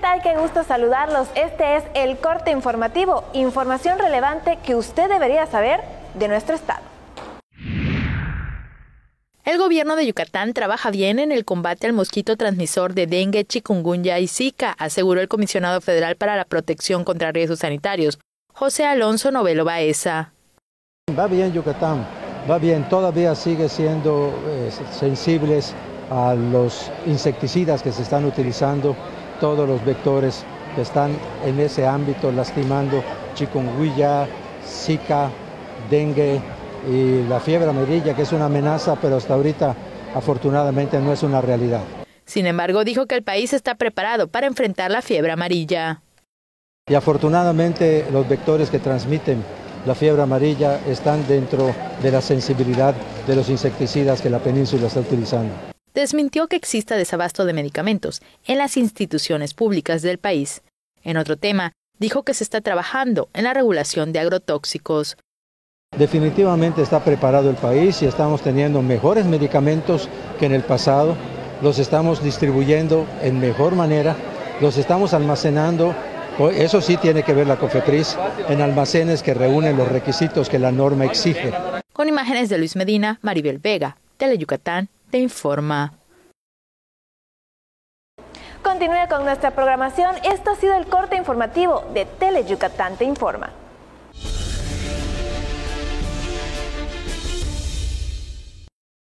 ¿qué tal? Qué gusto saludarlos. Este es el corte informativo, información relevante que usted debería saber de nuestro estado. El gobierno de Yucatán trabaja bien en el combate al mosquito transmisor de dengue, chikungunya y zika, aseguró el comisionado federal para la protección contra riesgos sanitarios, José Alonso Novelo Baeza. Va bien Yucatán, va bien, todavía sigue siendo eh, sensibles a los insecticidas que se están utilizando, todos los vectores que están en ese ámbito lastimando chikungunya, zika, dengue y la fiebre amarilla, que es una amenaza, pero hasta ahorita afortunadamente no es una realidad. Sin embargo, dijo que el país está preparado para enfrentar la fiebre amarilla. Y afortunadamente los vectores que transmiten la fiebre amarilla están dentro de la sensibilidad de los insecticidas que la península está utilizando. Desmintió que exista desabasto de medicamentos en las instituciones públicas del país. En otro tema, dijo que se está trabajando en la regulación de agrotóxicos. Definitivamente está preparado el país y estamos teniendo mejores medicamentos que en el pasado, los estamos distribuyendo en mejor manera, los estamos almacenando, eso sí tiene que ver la COFEPRIS, en almacenes que reúnen los requisitos que la norma exige. Con imágenes de Luis Medina, Maribel Vega, Tele Yucatán, te informa. Continúe con nuestra programación. Esto ha sido el corte informativo de Tele Yucatán te informa.